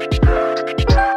Yeah.